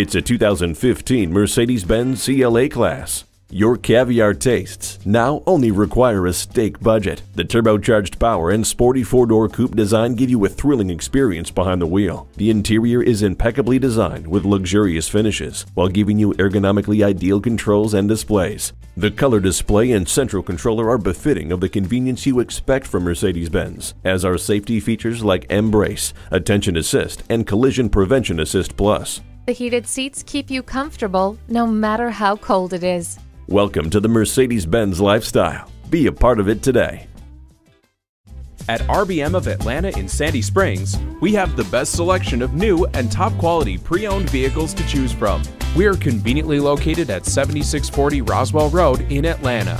It's a 2015 Mercedes-Benz CLA class. Your caviar tastes now only require a steak budget. The turbocharged power and sporty four-door coupe design give you a thrilling experience behind the wheel. The interior is impeccably designed with luxurious finishes while giving you ergonomically ideal controls and displays. The color display and central controller are befitting of the convenience you expect from Mercedes-Benz, as are safety features like mbrace, attention assist, and collision prevention assist plus. The heated seats keep you comfortable no matter how cold it is. Welcome to the Mercedes-Benz lifestyle. Be a part of it today. At RBM of Atlanta in Sandy Springs, we have the best selection of new and top quality pre owned vehicles to choose from. We are conveniently located at 7640 Roswell Road in Atlanta.